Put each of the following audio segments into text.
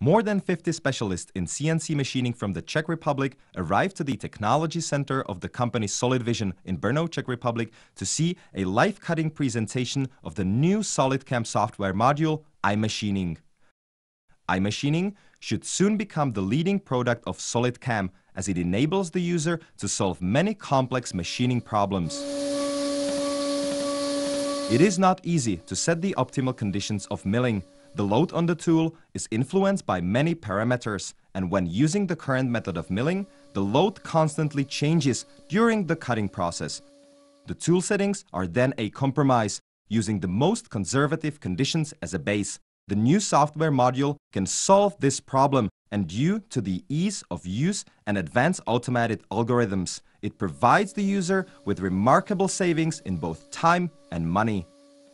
more than 50 specialists in CNC machining from the Czech Republic arrived to the technology center of the company SolidVision in Brno, Czech Republic to see a live-cutting presentation of the new SolidCAM software module, iMachining. iMachining should soon become the leading product of SolidCAM as it enables the user to solve many complex machining problems. It is not easy to set the optimal conditions of milling. The load on the tool is influenced by many parameters, and when using the current method of milling, the load constantly changes during the cutting process. The tool settings are then a compromise, using the most conservative conditions as a base. The new software module can solve this problem and due to the ease of use and advanced automated algorithms, it provides the user with remarkable savings in both time and money.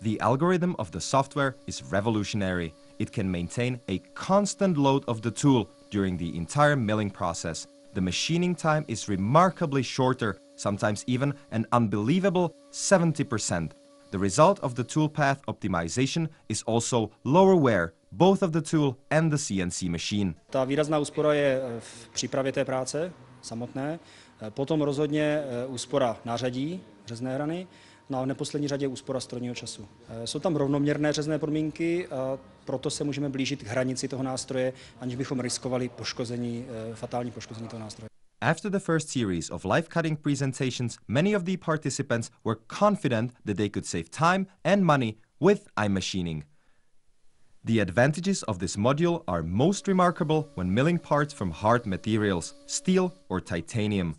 The algorithm of the software is revolutionary. It can maintain a constant load of the tool during the entire milling process. The machining time is remarkably shorter, sometimes even an unbelievable 70%. The result of the toolpath optimization is also lower wear, both of the tool and the CNC machine. Ta výrazná úspora je eh, v přípravě té práce samotné, eh, potom rozhodně eh, úspora nářadí řezné hrany, no a v neposlední řadě úspora strojního času. Jsou tam rovnoměrné řezné podmínky, a proto se můžeme blížit k hranici toho nástroje, aniž bychom riskovali poškození, fatální poškození toho nástroje. After the first series of live cutting presentations, many of the participants were confident that they could save time and money with iMachining. The advantages of this module are most remarkable when milling parts from hard materials, steel or titanium.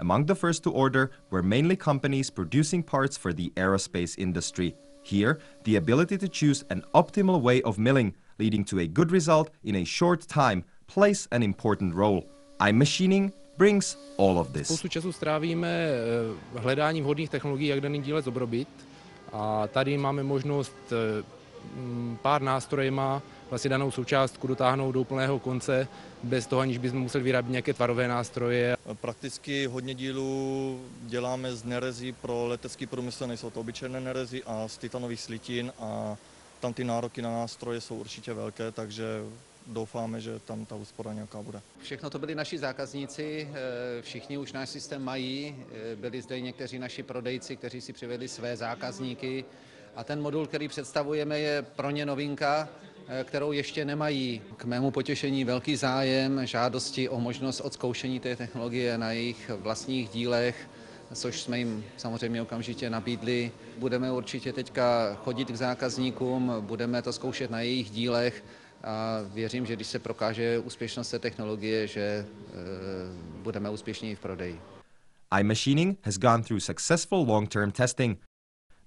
Among the first to order were mainly companies producing parts for the aerospace industry. Here, the ability to choose an optimal way of milling, leading to a good result in a short time, plays an important role. iMachining brings all of this. Spoustu času strávíme eh, hledáním vhodných technologií, jak daný. A tady máme možnost eh, pár nástrojema vlastně danou součástku dotáhnout do úplného konce, bez toho, aniž bychom museli vyrábět nějaké tvarové nástroje. Prakticky hodně dílů děláme z nerezí pro letecký průmysl, nejsou to obyčejné nerezy a z titanových slitin a tam ty nároky na nástroje jsou určitě velké, takže doufáme, že tam ta úspora nějaká bude. Všechno to byli naši zákazníci, eh, všichni už náš systém mají, eh, byli zde někteří naši prodejci, kteří si přivedli své zákazníky a ten modul, který představujeme, je pro ně novinka, kterou ještě nemají. K mému potěšení velký zájem, žádosti o možnost odzkoušení té technologie na jejich vlastních dílech, což jsme jim samozřejmě okamžitě nabídli. Budeme určitě teďka chodit k zákazníkům, budeme to zkoušet na jejich dílech a věřím, že když se prokáže úspěšnost té technologie, že e, budeme úspěšní v prodeji. iMachining has gone through successful long-term testing.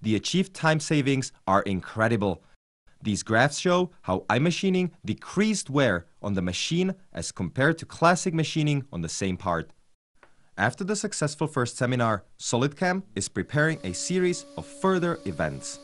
The achieved time savings are incredible. These graphs show how iMachining decreased wear on the machine as compared to classic machining on the same part. After the successful first seminar, SolidCAM is preparing a series of further events.